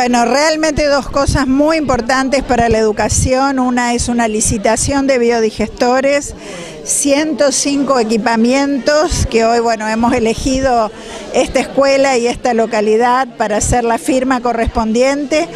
Bueno, realmente dos cosas muy importantes para la educación. Una es una licitación de biodigestores, 105 equipamientos que hoy, bueno, hemos elegido esta escuela y esta localidad para hacer la firma correspondiente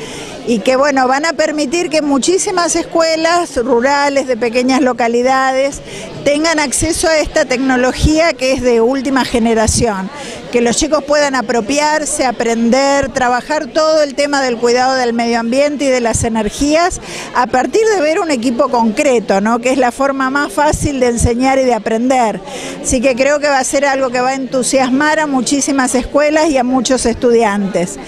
y que bueno, van a permitir que muchísimas escuelas rurales de pequeñas localidades tengan acceso a esta tecnología que es de última generación, que los chicos puedan apropiarse, aprender, trabajar todo el tema del cuidado del medio ambiente y de las energías a partir de ver un equipo concreto, ¿no? que es la forma más fácil de enseñar y de aprender. Así que creo que va a ser algo que va a entusiasmar a muchísimas escuelas y a muchos estudiantes.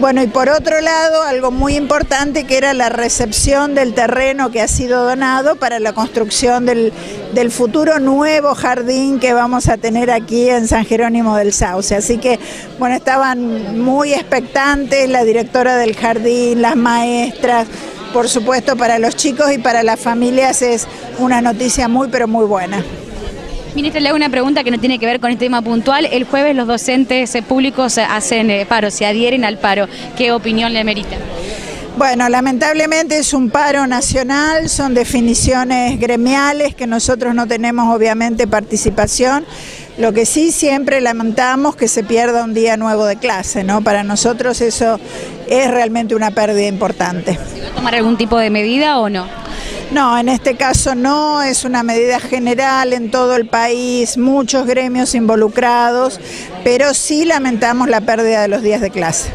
Bueno, y por otro lado, algo muy importante que era la recepción del terreno que ha sido donado para la construcción del, futuro nuevo jardín que vamos a tener aquí en San Jerónimo del Sauce. Así que, bueno, estaban muy expectantes la directora del jardín, las maestras, por supuesto para los chicos y para las familias es una noticia muy, pero muy buena. Ministra, le hago una pregunta que no tiene que ver con este tema puntual. El jueves los docentes públicos hacen eh, paro, se adhieren al paro. ¿Qué opinión le merita? Bueno, lamentablemente es un paro nacional, son definiciones gremiales que nosotros no tenemos obviamente participación. Lo que sí siempre lamentamos que se pierda un día nuevo de clase, ¿no? Para nosotros eso es realmente una pérdida importante. ¿Se va a tomar algún tipo de medida o no? No, en este caso no, es una medida general en todo el país, muchos gremios involucrados, pero sí lamentamos la pérdida de los días de clase.